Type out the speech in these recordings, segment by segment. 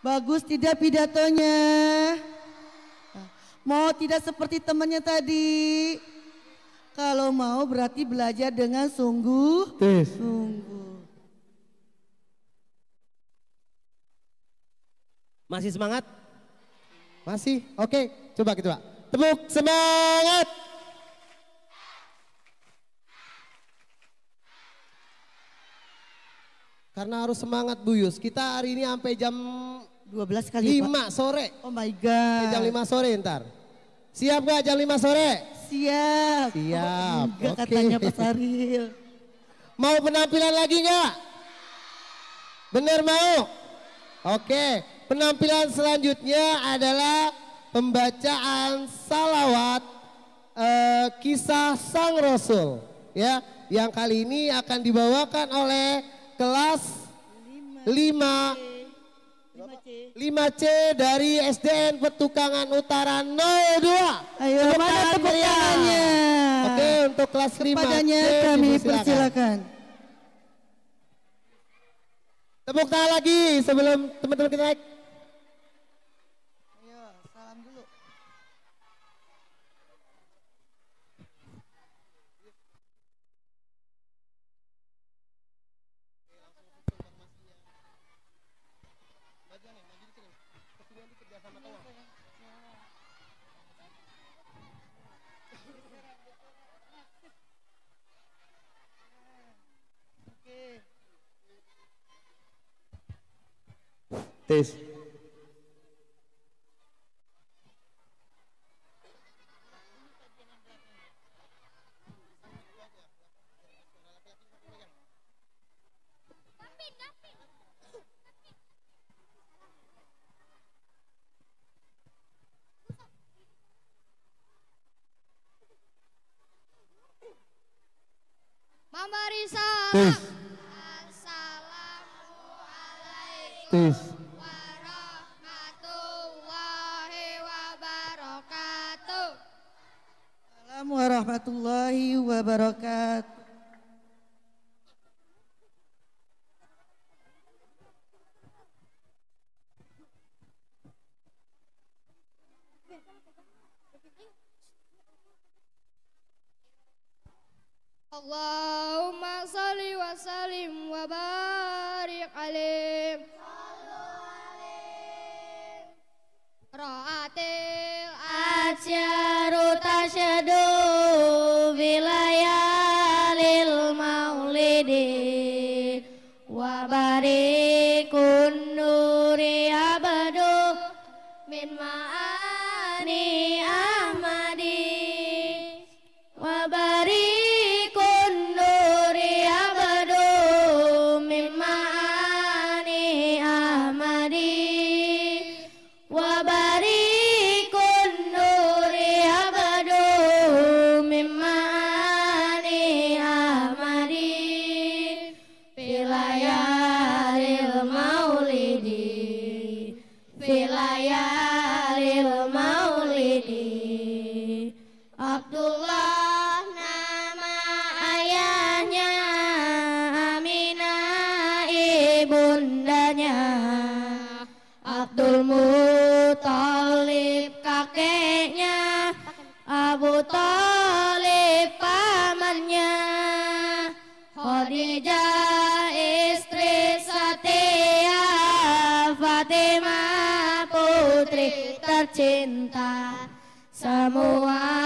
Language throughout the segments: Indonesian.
Bagus tidak pidatonya? Mau tidak seperti temannya tadi? Kalau mau berarti belajar dengan sungguh. Tes. Sungguh. Masih semangat? Masih? Oke, coba kita Tepuk semangat. Karena harus semangat Bu Yus. Kita hari ini sampai jam 12 kali 5 Pak. sore. Oh my God. jam 5 sore ntar. Siap gak jam 5 sore? Siap. Siap, Oh, enggak oke. katanya Pak Saril. Mau penampilan lagi nggak? Bener mau? Oke, penampilan selanjutnya adalah pembacaan salawat eh, kisah Sang Rasul. Ya, yang kali ini akan dibawakan oleh kelas 5 5C dari SDN Petukangan Utara 02. Ayo Tepuk mana tepuk tangannya? Oke, untuk kelas 5 Padanya kami persilakan. Tepuk tangan lagi sebelum teman-teman kita naik. Salam. Assalamualaikum Tes. Allahumma salli wa sallim wa barik alaih. Ra'atil asyaru tasyadu tercinta semua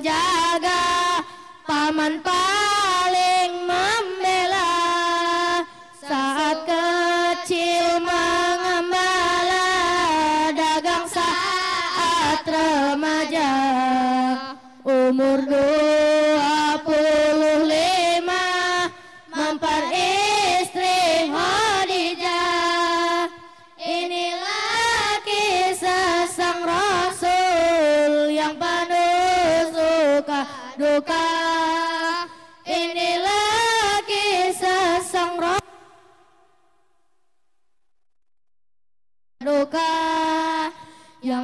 Yeah.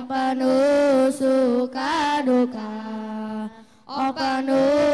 penuh suka duka, oh penuh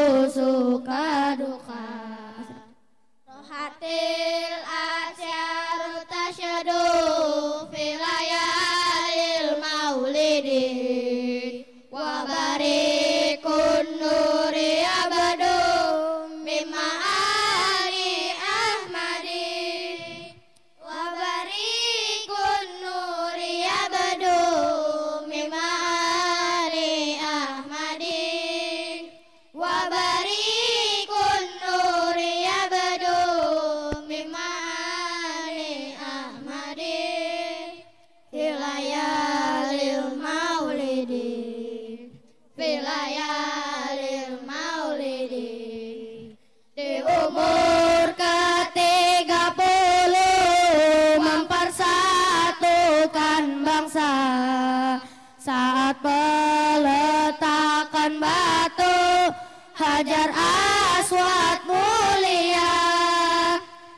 Hajar aswat mulia.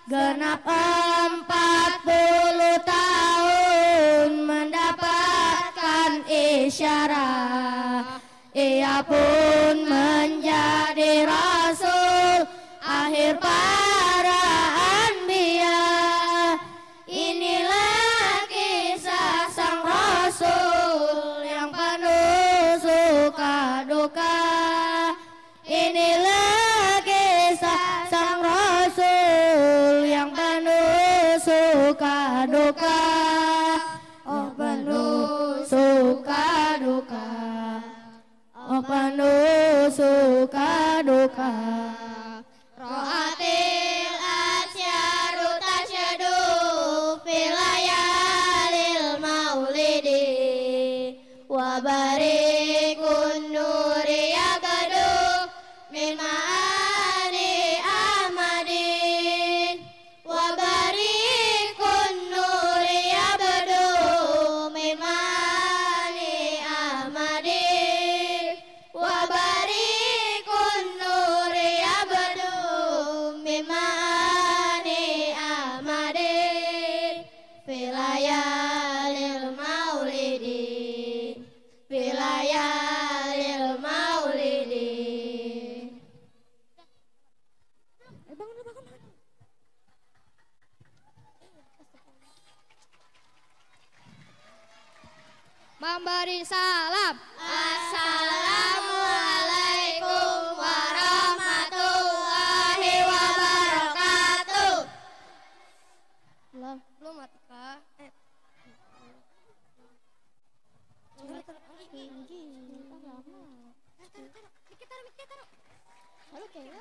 Genap empat puluh tahun mendapatkan isyarat, Ia pun menjadi rakyat 저렇게요?